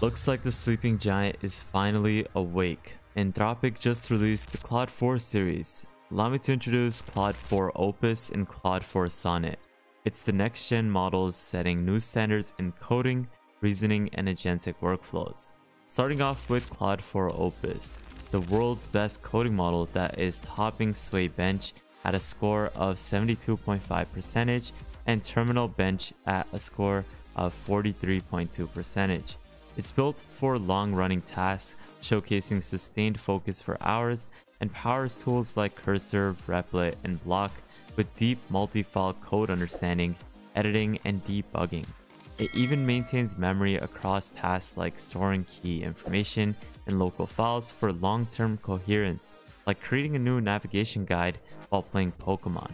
Looks like the sleeping giant is finally awake. Anthropic just released the Claude 4 series. Allow me to introduce Claude 4 Opus and Claude 4 Sonnet. It's the next gen models setting new standards in coding, reasoning, and agentic workflows. Starting off with Claude 4 Opus, the world's best coding model that is topping SWE-bench at a score of 72.5 percentage and Terminal Bench at a score of 43.2 percentage. It's built for long-running tasks, showcasing sustained focus for hours, and powers tools like Cursor, Replit, and Block with deep multi-file code understanding, editing, and debugging. It even maintains memory across tasks like storing key information in local files for long-term coherence, like creating a new navigation guide while playing Pokemon.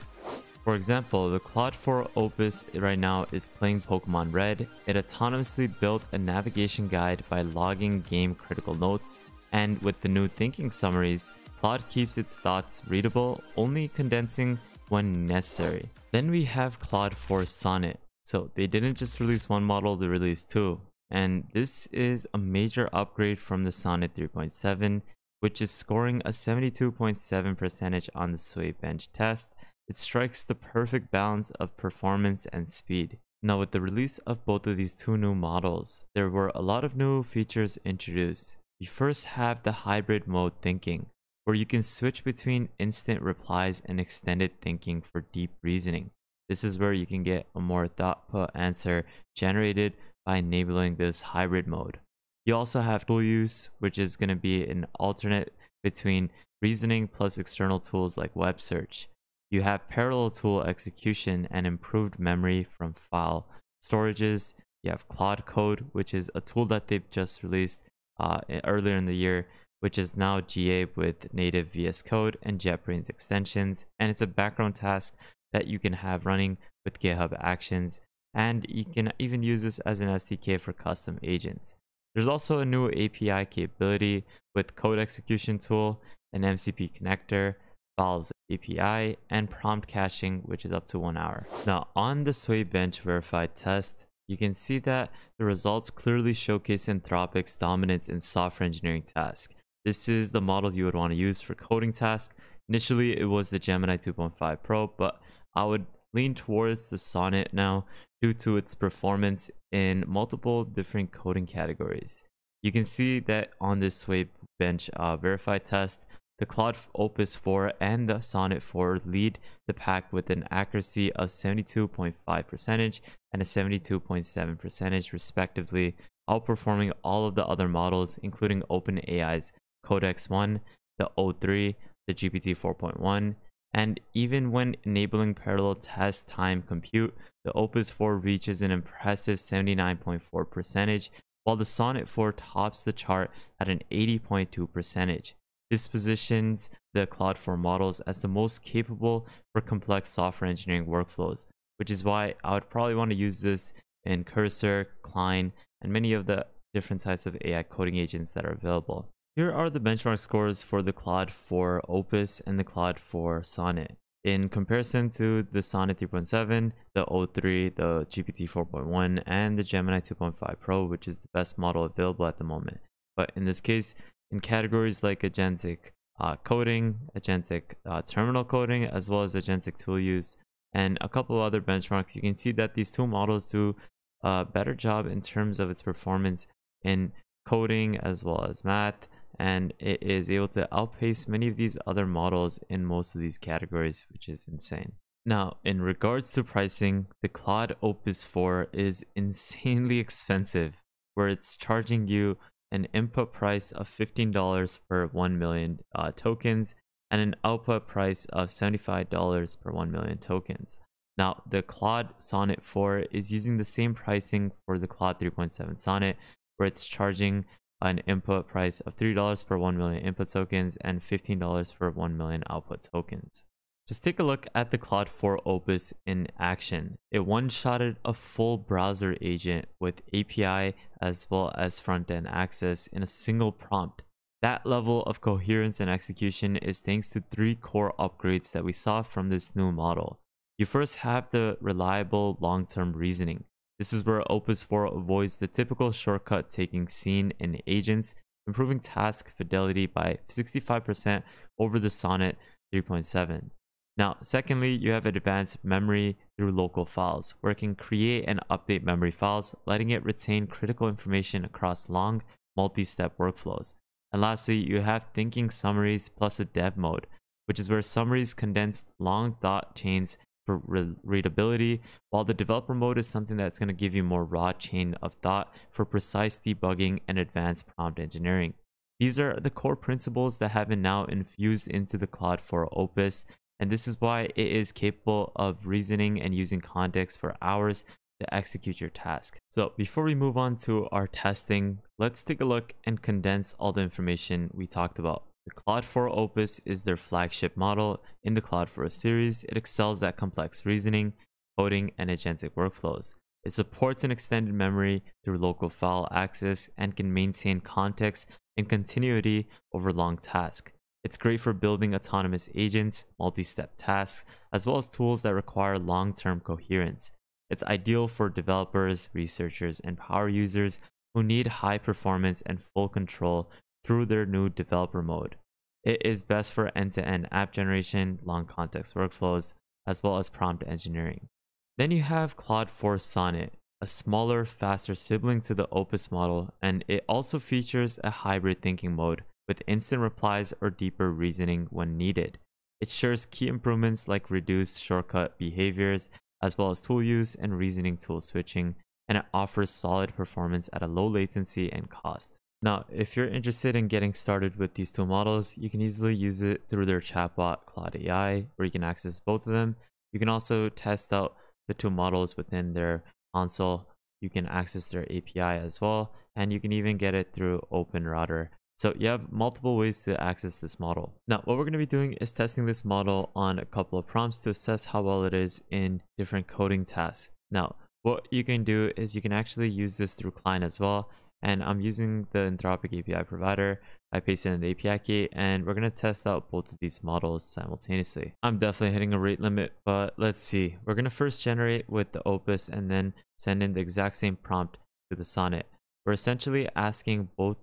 For example, the Claude 4 Opus right now is playing Pokemon Red. It autonomously built a navigation guide by logging game critical notes, and with the new thinking summaries, Claude keeps its thoughts readable, only condensing when necessary. Then we have Claude 4 Sonnet. So they didn't just release one model, they released two. And this is a major upgrade from the Sonnet 3.7, which is scoring a 72.7 percentage on the SWE-bench test it strikes the perfect balance of performance and speed. Now with the release of both of these two new models, there were a lot of new features introduced. We first have the hybrid mode thinking, where you can switch between instant replies and extended thinking for deep reasoning. This is where you can get a more thoughtful answer generated by enabling this hybrid mode. You also have tool use, which is going to be an alternate between reasoning plus external tools like web search. You have parallel tool execution and improved memory from file storages. You have Claude Code, which is a tool that they've just released uh, earlier in the year, which is now GA with native VS Code and JetBrains extensions. And it's a background task that you can have running with GitHub Actions. And you can even use this as an SDK for custom agents. There's also a new API capability with code execution tool, an MCP connector, files API, and prompt caching, which is up to one hour. Now, on the SWE-bench verified test, you can see that the results clearly showcase Anthropic's dominance in software engineering tasks. This is the model you would want to use for coding tasks. Initially, it was the Gemini 2.5 Pro, but I would lean towards the Sonnet now due to its performance in multiple different coding categories. You can see that on this Sway Bench uh, verified test, the Claude Opus 4 and the Sonnet 4 lead the pack with an accuracy of 72.5 percentage and a 72.7 percentage respectively, outperforming all of the other models including OpenAI's Codex 1, the O3, the GPT 4.1, and even when enabling parallel test time compute, the Opus 4 reaches an impressive 79.4 percentage, while the Sonnet 4 tops the chart at an 80.2 percentage. This positions the Claude 4 models as the most capable for complex software engineering workflows, which is why I would probably want to use this in Cursor, Cline, and many of the different types of AI coding agents that are available. Here are the benchmark scores for the Claude 4 Opus and the Claude 4 Sonnet. In comparison to the Sonnet 3.7, the O3, the GPT 4.1, and the Gemini 2.5 Pro, which is the best model available at the moment. But in this case, in categories like agentic uh, coding, agentic uh, terminal coding, as well as agentic tool use, and a couple of other benchmarks, you can see that these two models do a better job in terms of its performance in coding as well as math, and it is able to outpace many of these other models in most of these categories, which is insane. Now, in regards to pricing, the Claude Opus 4 is insanely expensive, where it's charging you an input price of $15 per 1 million uh, tokens and an output price of $75 per 1 million tokens. Now, the Claude Sonnet 4 is using the same pricing for the Claude 3.7 Sonnet, where it's charging an input price of $3 per 1 million input tokens and $15 per 1 million output tokens. Just take a look at the Claude 4 Opus in action. It one-shotted a full browser agent with API as well as front-end access in a single prompt. That level of coherence and execution is thanks to three core upgrades that we saw from this new model. You first have the reliable long-term reasoning. This is where Opus 4 avoids the typical shortcut taking scene and agents, improving task fidelity by 65% over the Sonnet 3.7. Now, secondly, you have advanced memory through local files, where it can create and update memory files, letting it retain critical information across long, multi-step workflows. And lastly, you have thinking summaries plus a dev mode, which is where summaries condense long thought chains for re readability, while the developer mode is something that's going to give you more raw chain of thought for precise debugging and advanced prompt engineering. These are the core principles that have been now infused into the Claude 4 Opus, and this is why it is capable of reasoning and using context for hours to execute your task. So before we move on to our testing, let's take a look and condense all the information we talked about. The Claude 4 Opus is their flagship model in the Claude 4 series. It excels at complex reasoning, coding, and agentic workflows. It supports an extended memory through local file access and can maintain context and continuity over long tasks. It's great for building autonomous agents, multi-step tasks, as well as tools that require long-term coherence. It's ideal for developers, researchers, and power users who need high performance and full control through their new developer mode. It is best for end-to-end app generation, long context workflows, as well as prompt engineering. Then you have Claude 4 Sonnet, a smaller, faster sibling to the Opus model, and it also features a hybrid thinking mode with instant replies or deeper reasoning when needed. It shares key improvements like reduced shortcut behaviors, as well as tool use and reasoning tool switching, and it offers solid performance at a low latency and cost. Now, if you're interested in getting started with these two models, you can easily use it through their chatbot Claude AI, where you can access both of them. You can also test out the two models within their console. You can access their API as well, and you can even get it through OpenRouter. So you have multiple ways to access this model. Now, what we're going to be doing is testing this model on a couple of prompts to assess how well it is in different coding tasks. Now, what you can do is you can actually use this through Cline as well. And I'm using the Anthropic API provider. I pasted in the API key and we're going to test out both of these models simultaneously. I'm definitely hitting a rate limit, but let's see. We're going to first generate with the Opus and then send in the exact same prompt to the Sonnet. We're essentially asking both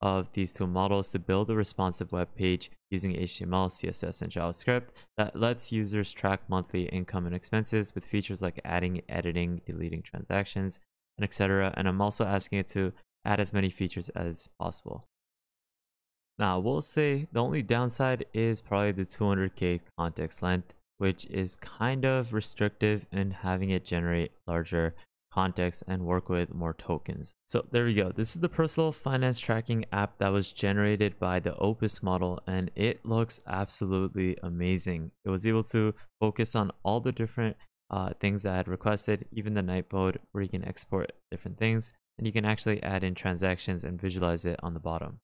of these two models to build a responsive web page using HTML, CSS, and JavaScript that lets users track monthly income and expenses with features like adding, editing, deleting transactions, and etc. And I'm also asking it to add as many features as possible. Now, we'll say the only downside is probably the 200k context length, which is kind of restrictive in having it generate larger context and work with more tokens. So there we go. This is the personal finance tracking app that was generated by the Opus model and it looks absolutely amazing. It was able to focus on all the different uh, things I had requested, even the night mode where you can export different things and you can actually add in transactions and visualize it on the bottom.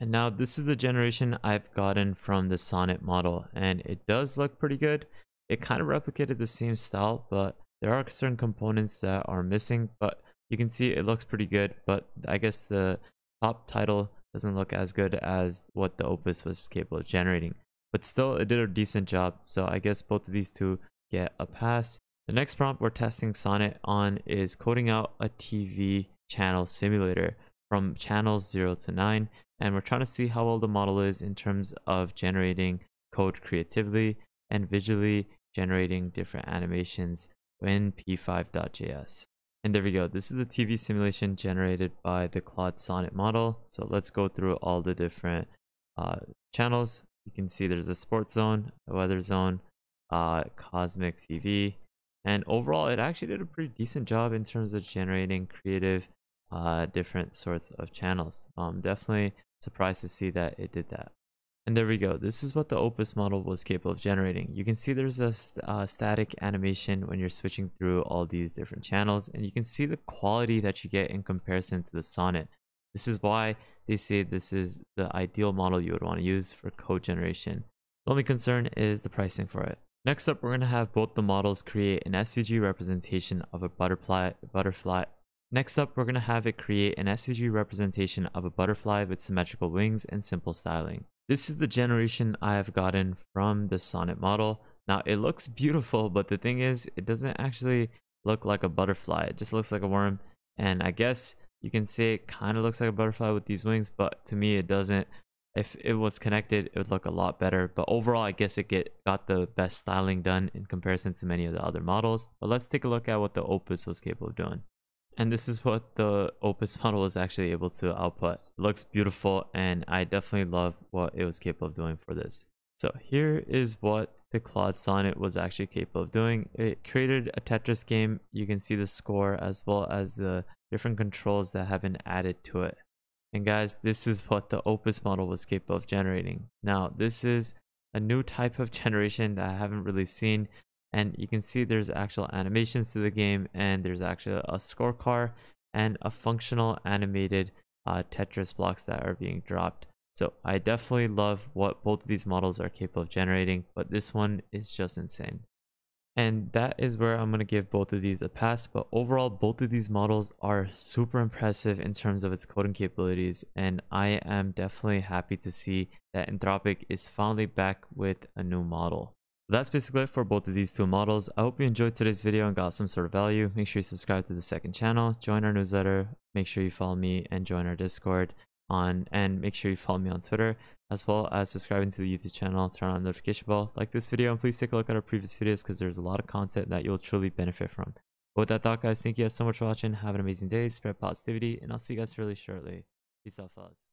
And now this is the generation I've gotten from the Sonnet model and it does look pretty good. It kind of replicated the same style, but there are certain components that are missing, but you can see it looks pretty good, but I guess the top title doesn't look as good as what the Opus was capable of generating. But still, it did a decent job, so I guess both of these two get a pass. The next prompt we're testing Sonnet on is coding out a TV channel simulator from channels 0 to 9, and we're trying to see how well the model is in terms of generating code creatively and visually generating different animations in p5.js. And there we go. This is the TV simulation generated by the Claude Sonnet model. So let's go through all the different uh, channels. You can see there's a sports zone, a weather zone, uh, cosmic TV. And overall, it actually did a pretty decent job in terms of generating creative uh, different sorts of channels. I'm definitely surprised to see that it did that. And there we go. This is what the Opus model was capable of generating. You can see there's a st uh, static animation when you're switching through all these different channels and you can see the quality that you get in comparison to the Sonnet. This is why they say this is the ideal model you would want to use for code generation. The only concern is the pricing for it. Next up, we're going to have both the models create an SVG representation of a butterfly, butterfly. Next up, we're going to have it create an SVG representation of a butterfly with symmetrical wings and simple styling. This is the generation I have gotten from the Sonnet model. Now it looks beautiful, but the thing is, it doesn't actually look like a butterfly. It just looks like a worm. And I guess you can say it kind of looks like a butterfly with these wings, but to me it doesn't. If it was connected, it would look a lot better. But overall, I guess it get got the best styling done in comparison to many of the other models. But let's take a look at what the Opus was capable of doing. And this is what the Opus model was actually able to output. Looks beautiful and I definitely love what it was capable of doing for this. So here is what the Claude Sonnet was actually capable of doing. It created a Tetris game. You can see the score as well as the different controls that have been added to it. And guys, this is what the Opus model was capable of generating. Now, this is a new type of generation that I haven't really seen. And you can see there's actual animations to the game and there's actually a scorecard and a functional animated uh, Tetris blocks that are being dropped. So I definitely love what both of these models are capable of generating, but this one is just insane. And that is where I'm going to give both of these a pass, but overall both of these models are super impressive in terms of its coding capabilities and I am definitely happy to see that Anthropic is finally back with a new model. That's basically it for both of these two models. I hope you enjoyed today's video and got some sort of value. Make sure you subscribe to the second channel, join our newsletter, make sure you follow me and join our Discord on and make sure you follow me on Twitter as well as subscribing to the YouTube channel, turn on the notification bell, like this video, and please take a look at our previous videos because there's a lot of content that you'll truly benefit from. But with that thought, guys, thank you guys so much for watching. Have an amazing day, spread positivity, and I'll see you guys really shortly. Peace out, fellas.